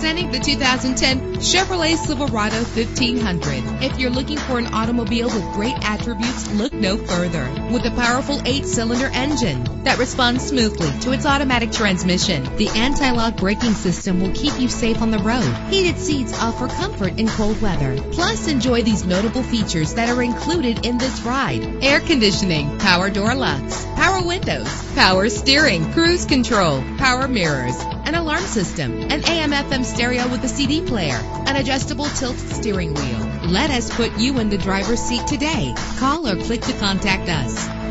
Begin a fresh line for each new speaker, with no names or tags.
the 2010 Chevrolet Silverado 1500. If you're looking for an automobile with great attributes, look no further. With a powerful eight-cylinder engine that responds smoothly to its automatic transmission, the anti-lock braking system will keep you safe on the road. Heated seats offer comfort in cold weather. Plus, enjoy these notable features that are included in this ride. Air conditioning, power door locks, power windows, power steering, cruise control, power mirrors, an alarm system, an AM FM stereo with a CD player, an adjustable tilt steering wheel. Let us put you in the driver's seat today. Call or click to contact us.